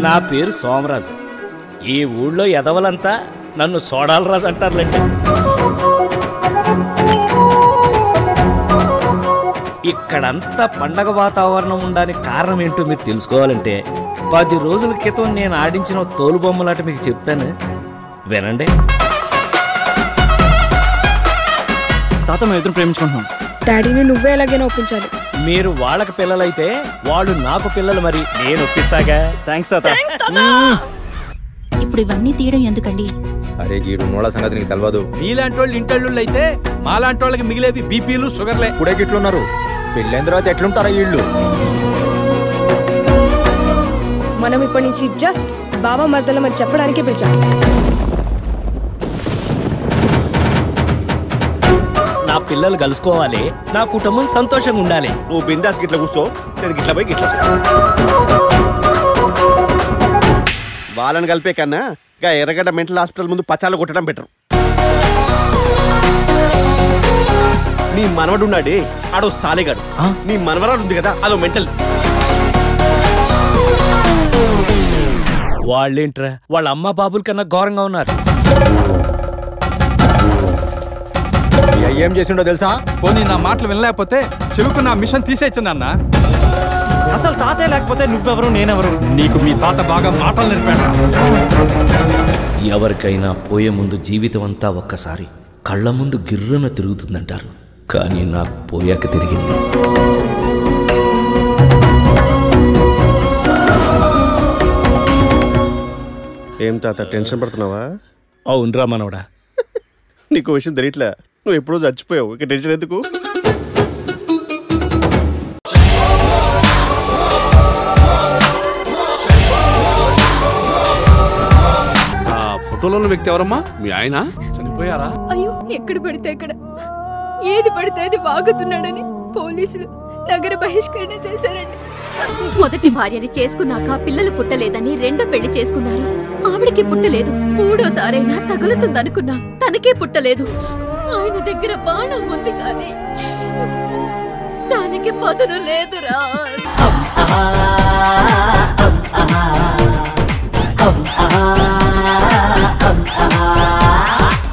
నా పేరు సోమరాజు. ఈ ఊళ్ళో ఎదవలంతా నన్ను సోడాలరాజు అంటారులేండి. ఇక్కడంతా పండగ వాతావరణం ఉండడానికి కారణం ఏంటో మీరు తెలుసుకోవాలంటే పది రోజుల క్రితం నేను ఆడించిన తోలు బొమ్మలాట మీకు చెప్తాను. వినండి. తాత మేము ఇద్దరు ప్రేమించుకుంటున్నాం. డాడీని నువ్వే ఎలాగైనా ఒప్పించాలి. మీరు వాళ్ళకి పిల్లలైతే వాళ్ళు నాకు పిల్లలు మరి. నేను ఒప్పిస్తాగా. థ్యాంక్స్ తాత. ఇప్పుడు ఇవన్నీ తీయడం ఎందుకండి? అరే గీడు నోళ్ళ సంగతి నీకు తెలియదు మీలాంటి వాళ్ళు ఇంటళ్ళు అయితే మాలాంటి వాళ్ళకి మిగిలేది బీపీలు షుగర్లే. ఇప్పుడే గిట్లున్నారు. పెళ్ళైన తర్వాత ఎట్లుంటారా వీళ్ళు? మనం ఇప్పటి నుంచి జస్ట్ బాబా మర్దలం అని చెప్పడానికి పిలిచాం. నా పిల్లలు కలుసుకోవాలి నా కుటుంబం సంతోషంగా ఉండాలి. నువ్వు బిందాస్ గిట్ల కూర్చో నేను గిట్ల పోయి గిట్ల వాళ్ళని కలిపే కన్నా ఇంకా ఎర్రగడ్డ మెంటల్ హాస్పిటల్ ముందు పచాలు కొట్టడం బెటర్. నీ మనవడు ఉన్నాడే ఆడో సాలేగాడు. నీ మనవరాడు ఉంది కదా అదో మెంటల్. వాళ్ళేంట్రా? వాళ్ళ అమ్మ బాబుల కన్నా ఘోరంగా ఉన్నారు. ఏం చేసిండో తెలుసా? పోనీ నా మాటలు వినలేకపోతే చెవికు నా మిషన్ తీసేచ్చు నాన్న అసలు తాతయ్య లేకపోతే నువ్వెవరు నేనెవరు? నీకు మీ తాత బాగా మాటలు నేర్పాడు ఎవరికైనా పోయే ముందు జీవితం అంతా ఒక్కసారి కళ్ళ ముందు గిర్రున తిరుగుతుందంటారు. కానీ నాకు పోయాక తిరిగింది. ఏం తాత టెన్షన్ పడుతున్నావా? అవునరా మనవడా. నీకు విషయం తెలియట్లే. నువ్వు ఎప్పుడో చచ్చిపోయావు. ఇక టెన్షన్ ఎందుకు? ఆ ఫోటోలో ఉన్న వ్యక్తి ఎవరమ్మా? మీ ఆయన? చనిపోయారా? అయ్యో ఎక్కడ పడితే అక్కడ. ఏది పడితే అది వాగుతున్నాడని పోలీసులు నగర బహిష్కరణ చేశారండి. మొదటి భార్యని చేసుకున్నాక పిల్లలు పుట్టలేదని రెండో పెళ్ళి చేసుకున్నారు. ఆవిడకి పుట్టలేదు. మూడోసారైనా తగులుతుందనుకున్నాం తనకే పుట్టలేదు. ఆయన దగ్గర బాణం ఉంది కానీ దానికి పదును లేదురా.